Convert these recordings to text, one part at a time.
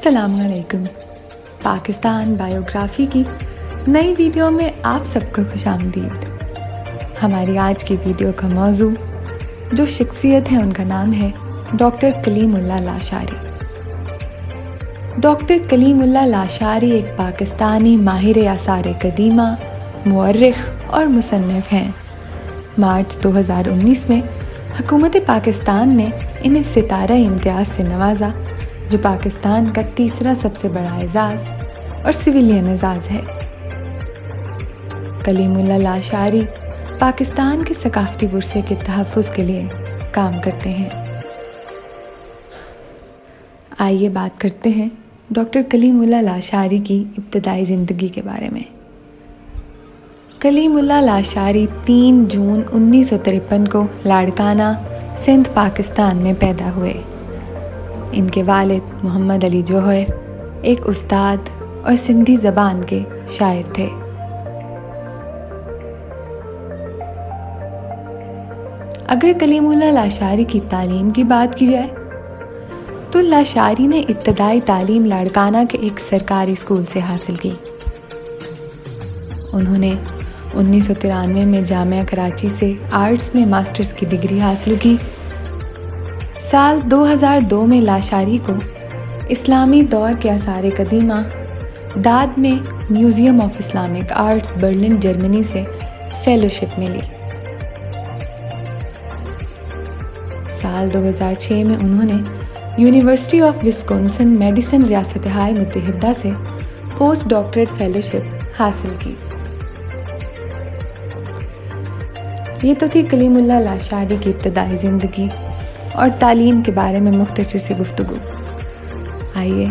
असलकुम पाकिस्तान बायोग्राफी की नई वीडियो में आप सबको खुश आमदीद। हमारी आज की वीडियो का मौजू, जो शख्सियत है उनका नाम है डॉक्टर कलीमुल्ला लाशारी। डॉक्टर कलीमुल्ला लाशारी एक पाकिस्तानी माहिर आसार कदीमा मौरख और मुसनफ़ हैं। मार्च 2019 में हुकूमत पाकिस्तान ने इन्हें सितारा इम्तियाज़ से नवाजा जो पाकिस्तान का तीसरा सबसे बड़ा एजाज़ और सिविलियन एजाज़ है। कलीमुल्ला लाशारी पाकिस्तान के सकाफती वर्से के तहफ़ के लिए काम करते हैं। आइए बात करते हैं डॉक्टर कलीमुल्ला लाशारी की इब्तदाई ज़िंदगी के बारे में। कलीमुल्ला लाशारी तीन जून उन्नीस सौ तिरपन को लाड़काना सिंध पाकिस्तान में पैदा हुए। इनके वालिद मोहम्मद अली जौहर, एक उस्ताद और सिंधी ज़बान के शायर थे। अगर कलीमुल्ला लाशारी की तालीम की बात की जाए तो लाशारी ने इब्तदाई तालीम लाड़काना के एक सरकारी स्कूल से हासिल की। उन्होंने उन्नीस सौ तिरानवे में जामिया कराची से आर्ट्स में मास्टर्स की डिग्री हासिल की साल 2002 में लाशारी को इस्लामी दौर के आसार कदीमा, दाद में museum of Islamic arts, Berlin, Germany से फेलोशिप मिली। साल 2006 में उन्होंने यूनिवर्सिटी ऑफ़ विस्कोंसन मेडिसन रियासत हाय मुतहदा से पोस्ट डॉक्टरेट फेलोशिप हासिल की। ये तो थी कलीमुल्ला लाशारी की इब्तदाई ज़िंदगी। और तालीम के बारे में मुख्तर से गुफ्तु आइए,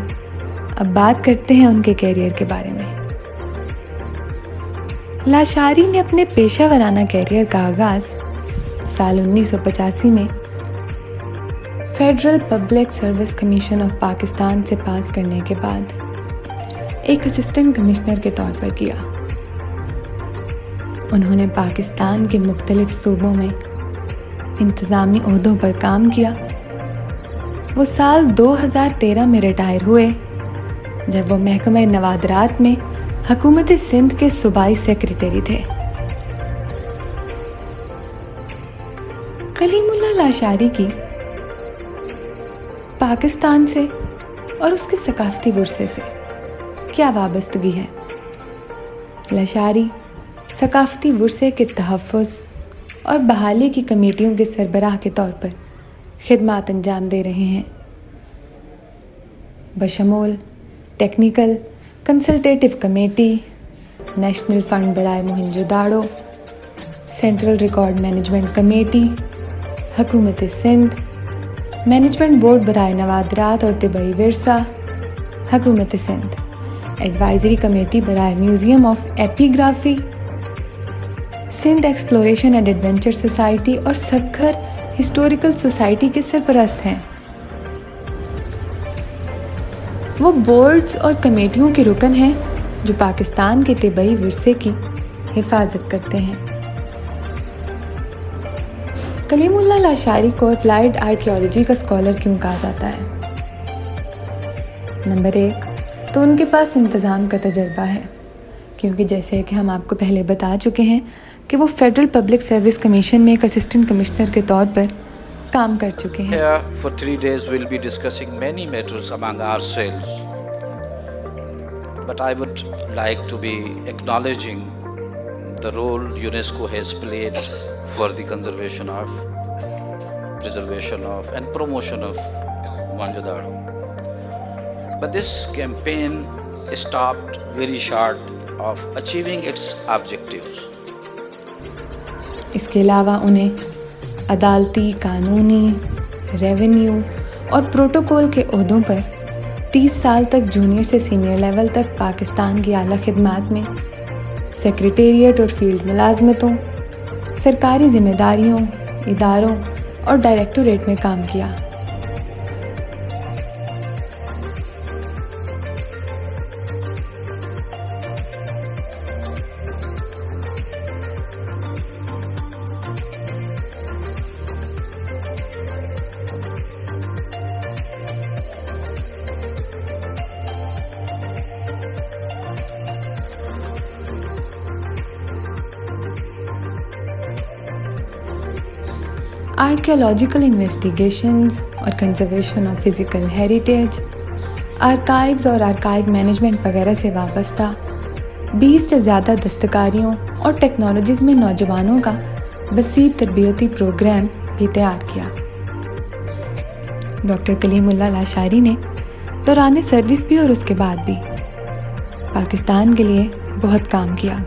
अब बात करते हैं उनके कैरियर के बारे में। लाशारी ने अपने पेशा वराना कैरियर का आगाज़ साल 1985 में federal public service commission of Pakistan से पास करने के बाद एक असिस्टेंट कमिश्नर के तौर पर किया। उन्होंने पाकिस्तान के मुख्तलिफ़ सूबों में इंतज़ामी अहदों पर काम किया। वो साल 2013 में रिटायर हुए, जब वो महकमा नवादरात में हकूमत सिंध के सूबाई सेक्रेटरी थे। कलीमुल्ला लाशारी की पाकिस्तान से और उसके सकाफती वर्से से क्या वाबस्तगी है? लाशारी सकाफती वर्से के तहफ़ और बहाली की कमेटियों के सरबराह के तौर पर खदमात अंजाम दे रहे हैं। बशमूल technical consultative committee national fund बरए Mohenjodaro central record management committee हकूमत सिंध मैनेजमेंट बोर्ड बरए नवादरात और तिबई विरसा, हकूमत सिंध एडवाइजरी कमेटी बरए museum of epigraphy Sindh exploration and adventure society और सखर हिस्टोरिकल सोसाइटी के सरपरस्त हैं। वो बोर्ड्स और कमेटियों के रुकन हैं, जो पाकिस्तान के तिबई विरसे की हिफाजत करते हैं। कलीमुल्ला लाशारी को अप्लाइड आर्कियोलॉजी का स्कॉलर क्यों कहा जाता है? नंबर एक तो उनके पास इंतज़ाम का तजर्बा है, क्योंकि जैसे कि हम आपको पहले बता चुके हैं कि वो फेडरल पब्लिक सर्विस कमीशन में एक असिस्टेंट कमिश्नर के तौर पर काम कर चुके हैं for three days we'll be discussing many matters among ourselves but I would like to be acknowledging the role UNESCO has played for the conservation of preservation of and promotion of Mohenjo-daro but this campaign stopped very short of achieving its objectives इसके अलावा उन्हें अदालती कानूनी revenue और protocol के अहदों पर 30 साल तक जूनियर से सीनियर लेवल तक पाकिस्तान की आला खदमात में सेक्रेटेरिएट और फ़ील्ड मुलाजमतों, सरकारी जिम्मेदारियों, इदारों और डायरेक्टोरेट में काम किया। आर्कियोलॉजिकल इन्वेस्टिगेशंस और conservation of physical heritage archives और आर्काइव मैनेजमेंट वगैरह से वाबस्ता। 20 से ज़्यादा दस्तकारियों और टेक्नोलॉजीज़ में नौजवानों का वसी तरबियती प्रोग्राम भी तैयार किया। डॉक्टर कलीमुल्ला लाशारी ने दौरान सर्विस भी और उसके बाद भी पाकिस्तान के लिए बहुत काम किया।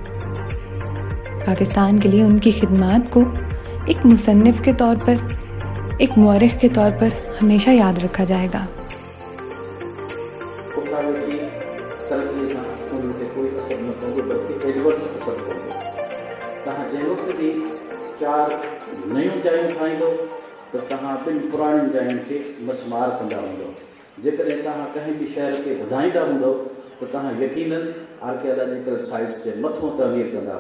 पाकिस्तान के लिए उनकी खिदमात को एक मुसन्फ़ के तौर पर, एक मौरख के तौर पर हमेशा याद रखा जाएगा। चार नयूं त तव्हां ॿिनि पुराणियुनि जायुनि खे मसमार कंदा बि शहर वधाईंदा त यकीन आर्कियोलॉजिकल साइट्स जे मथां तहवीर कंदा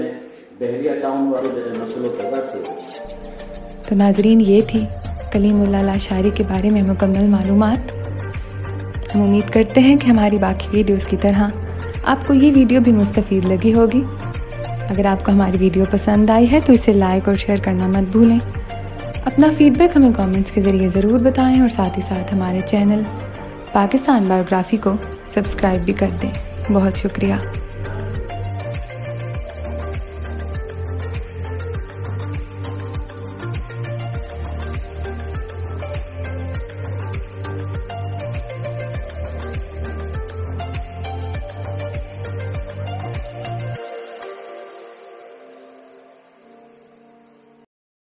में बहरिया टाउन पैदा थियो तो नाजरीन ये थी कलीमुल्ला लाशारी के बारे में मुकम्मल मालूम हम उम्मीद करते हैं कि हमारी बाकी वीडियोस की तरह आपको ये वीडियो भी मुस्तफ़ लगी होगी। अगर आपको हमारी वीडियो पसंद आई है तो इसे लाइक और शेयर करना मत भूलें। अपना फीडबैक हमें कमेंट्स के ज़रिए ज़रूर बताएँ और साथ ही साथ हमारे चैनल पाकिस्तान बायोग्राफ़ी को सब्सक्राइब भी कर दें। बहुत शुक्रिया।